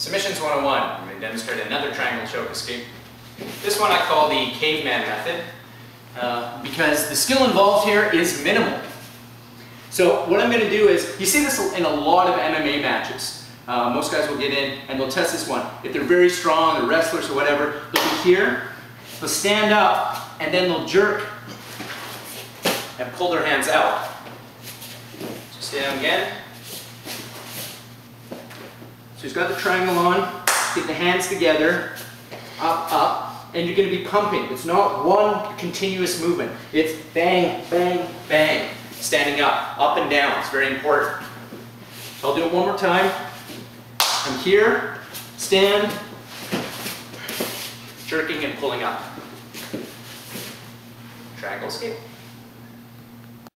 Submissions 101, I'm going to demonstrate another triangle choke escape. This one I call the caveman method uh, because the skill involved here is minimal. So what I'm going to do is, you see this in a lot of MMA matches. Uh, most guys will get in and they'll test this one. If they're very strong, they're wrestlers or whatever, they'll be here, they'll stand up, and then they'll jerk and pull their hands out. So stay down again. So he's got the triangle on, get the hands together, up, up, and you're going to be pumping. It's not one continuous movement. It's bang, bang, bang, standing up, up and down. It's very important. So I'll do it one more time. I'm here, stand, jerking and pulling up. Triangle escape.